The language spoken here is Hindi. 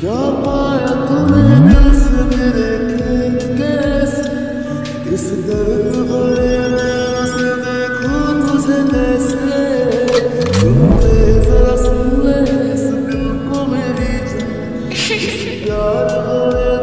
क्या पाया तूने दिल से मेरे कैसे? इस दर्द भरे नैनों से देखूँ तुझे कैसे? सुनते जरा सुन ले इस दिल को मेरी जान। प्यार भरे